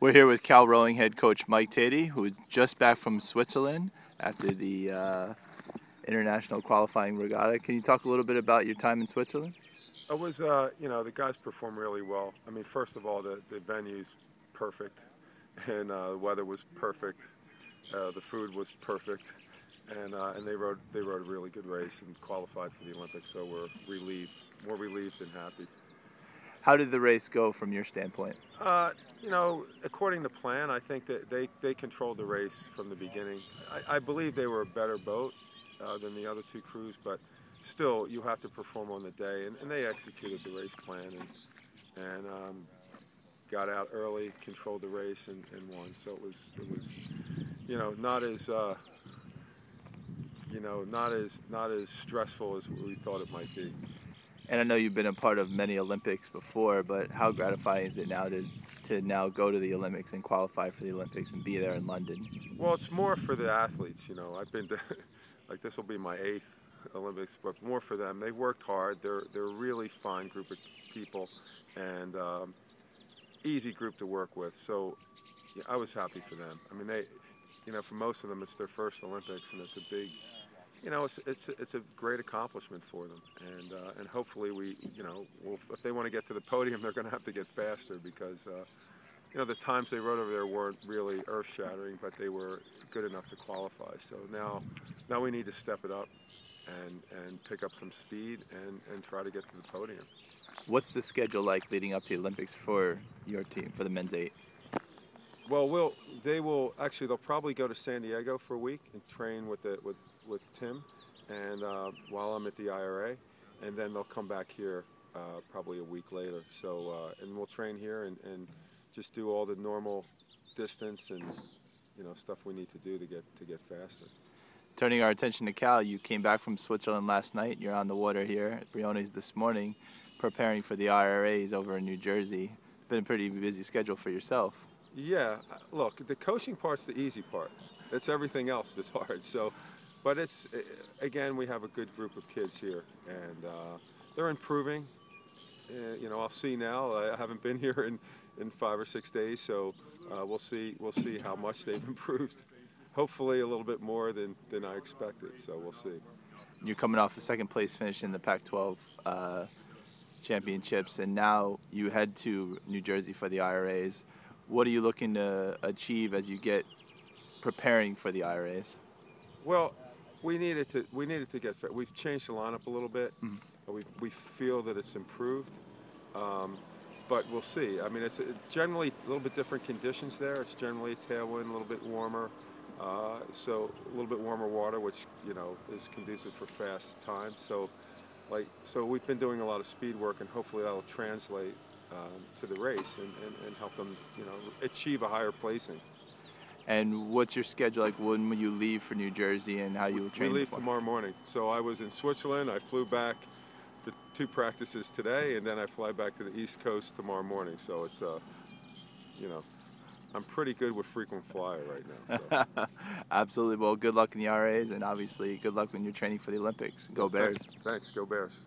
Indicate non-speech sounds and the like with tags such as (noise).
We're here with Cal rowing head coach Mike Teti, who is just back from Switzerland after the uh, international qualifying regatta. Can you talk a little bit about your time in Switzerland? It was, uh, you know, the guys performed really well. I mean, first of all, the, the venue's perfect, and uh, the weather was perfect. Uh, the food was perfect, and uh, and they rode they rode a really good race and qualified for the Olympics. So we're relieved, more relieved than happy. How did the race go from your standpoint? Uh, you know, according to plan, I think that they, they controlled the race from the beginning. I, I believe they were a better boat uh, than the other two crews, but still, you have to perform on the day, and, and they executed the race plan and and um, got out early, controlled the race, and, and won. So it was it was, you know, not as uh, you know not as not as stressful as we thought it might be. And I know you've been a part of many Olympics before, but how gratifying is it now to to now go to the Olympics and qualify for the Olympics and be there in London? Well, it's more for the athletes. You know, I've been to, (laughs) like this will be my eighth Olympics, but more for them. They worked hard. They're they're a really fine group of people, and um, easy group to work with. So yeah, I was happy for them. I mean, they, you know, for most of them, it's their first Olympics, and it's a big you know, it's, it's, it's a great accomplishment for them, and uh, and hopefully we, you know, we'll, if they want to get to the podium, (laughs) they're going to have to get faster because, uh, you know, the times they rode over there weren't really earth-shattering, but they were good enough to qualify. So now, now we need to step it up, and and pick up some speed and and try to get to the podium. What's the schedule like leading up to the Olympics for your team for the men's eight? Well, we'll they will actually they'll probably go to San Diego for a week and train with the with with Tim, and uh, while I'm at the IRA, and then they'll come back here uh, probably a week later. So uh, and we'll train here and, and just do all the normal distance and you know stuff we need to do to get to get faster. Turning our attention to Cal, you came back from Switzerland last night. You're on the water here at Briones this morning, preparing for the IRAs over in New Jersey. It's been a pretty busy schedule for yourself. Yeah, look, the coaching part's the easy part. It's everything else that's (laughs) hard. So but it's again we have a good group of kids here and uh, they're improving uh, you know i'll see now i haven't been (laughs) here in, in five or six days so uh, we'll see we'll see how much they've (laughs) improved hopefully a little bit more than, than i expected so we'll see you're coming off a second place finish in the pac 12 uh, championships and now you head to new jersey for the iras what are you looking to achieve as you get preparing for the iras well we needed to we needed to get fit. We've changed the lineup a little bit. Mm-hmm. We we feel that it's improved, um, but we'll see. I mean, it's generally a little bit different conditions there. It's generally a tailwind, a little bit warmer, uh, so a little bit warmer water, which you know is conducive for fast time. So, like so, we've been doing a lot of speed work, and hopefully that'll translate um, to the race and, and, and help them, you know, achieve a higher placing. And what's your schedule like? When will you leave for New Jersey, and how you will train? We leave tomorrow morning. So I was in Switzerland. I flew back for two practices today, and then I fly back to the East Coast tomorrow morning. So it's, uh, you know, I'm pretty good with frequent flyer right now. So. (laughs) Absolutely. Well, good luck in the RAs, and obviously good luck when you're training for the Olympics. Go Bears. Thanks. Thanks. Go Bears.